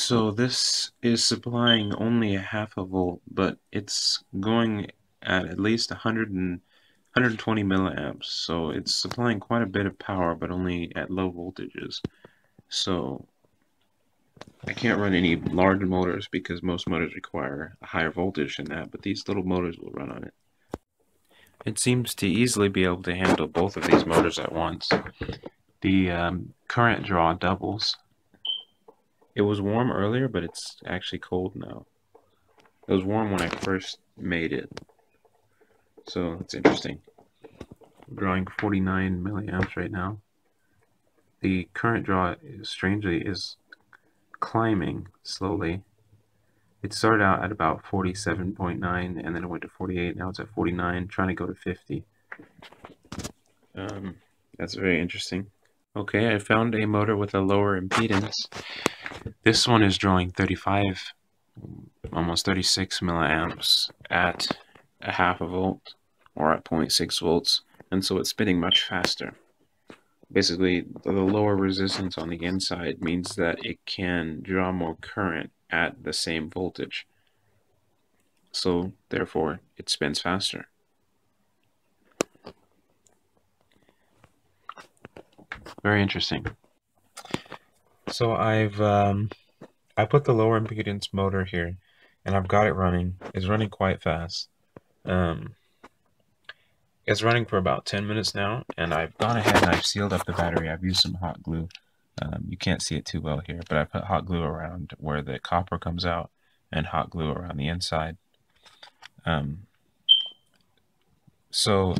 So this is supplying only a half a volt, but it's going at at least 100 and 120 milliamps. So it's supplying quite a bit of power, but only at low voltages. So I can't run any large motors because most motors require a higher voltage than that, but these little motors will run on it. It seems to easily be able to handle both of these motors at once. The um, current draw doubles. It was warm earlier, but it's actually cold now. It was warm when I first made it. So it's interesting. I'm drawing 49 milliamps right now. The current draw, strangely, is climbing slowly. It started out at about 47.9 and then it went to 48. Now it's at 49, trying to go to 50. Um, that's very interesting. Okay, I found a motor with a lower impedance. This one is drawing 35, almost 36 milliamps at a half a volt or at 0.6 volts, and so it's spinning much faster. Basically, the lower resistance on the inside means that it can draw more current at the same voltage. So, therefore, it spins faster. Very interesting. So I've um, I put the lower impedance motor here, and I've got it running. It's running quite fast. Um, it's running for about 10 minutes now, and I've gone ahead and I've sealed up the battery. I've used some hot glue. Um, you can't see it too well here, but I put hot glue around where the copper comes out and hot glue around the inside. Um, so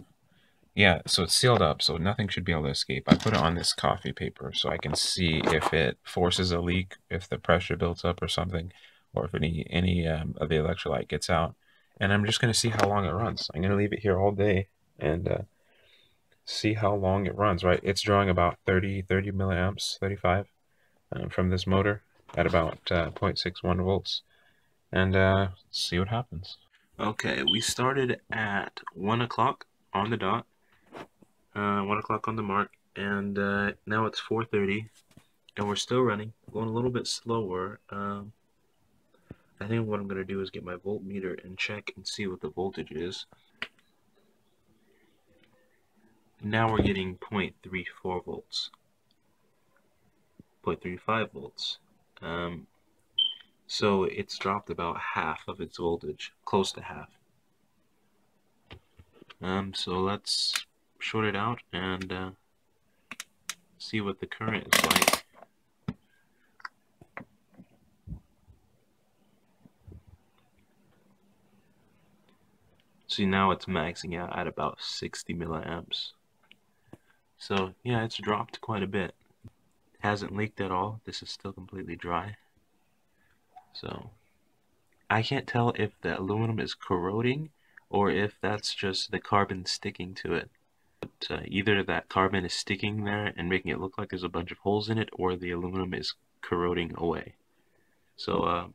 yeah, so it's sealed up, so nothing should be able to escape. I put it on this coffee paper so I can see if it forces a leak, if the pressure builds up or something, or if any any um, of the electrolyte gets out. And I'm just going to see how long it runs. I'm going to leave it here all day and uh, see how long it runs, right? It's drawing about 30, 30 milliamps, 35 um, from this motor at about uh, 0.61 volts. And uh, see what happens. Okay, we started at 1 o'clock on the dot uh, 1 o'clock on the mark, and uh, now it's 4.30, and we're still running, going a little bit slower. Um, I think what I'm going to do is get my voltmeter and check and see what the voltage is. Now we're getting 0.34 volts, 0.35 volts. Um, so it's dropped about half of its voltage, close to half. Um, so let's short it out and uh, see what the current is like. See now it's maxing out at about 60 milliamps. So yeah, it's dropped quite a bit. Hasn't leaked at all. This is still completely dry. So I can't tell if the aluminum is corroding or if that's just the carbon sticking to it uh, either that carbon is sticking there and making it look like there's a bunch of holes in it, or the aluminum is corroding away. So uh,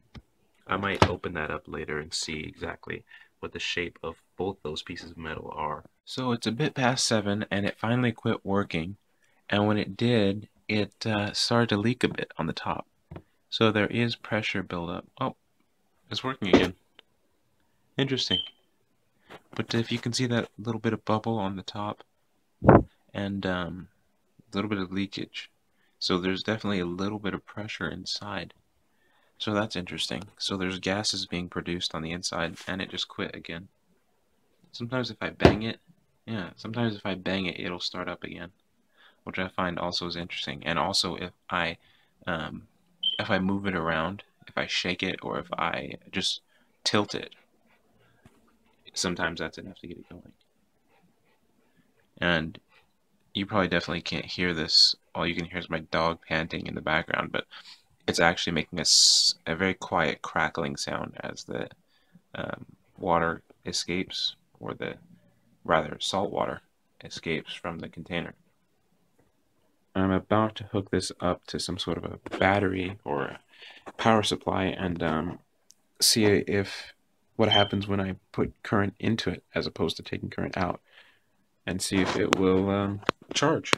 I might open that up later and see exactly what the shape of both those pieces of metal are. So it's a bit past 7 and it finally quit working. And when it did, it uh, started to leak a bit on the top. So there is pressure buildup. Oh, it's working again. Interesting. But if you can see that little bit of bubble on the top, and um, a little bit of leakage. So there's definitely a little bit of pressure inside. So that's interesting. So there's gases being produced on the inside, and it just quit again. Sometimes if I bang it, yeah, sometimes if I bang it, it'll start up again, which I find also is interesting. And also if I, um, if I move it around, if I shake it, or if I just tilt it, sometimes that's enough to get it going. And you probably definitely can't hear this. All you can hear is my dog panting in the background, but it's actually making a, a very quiet crackling sound as the um, water escapes, or the rather salt water escapes from the container. I'm about to hook this up to some sort of a battery or a power supply and um, see if what happens when I put current into it as opposed to taking current out and see if it will um, charge.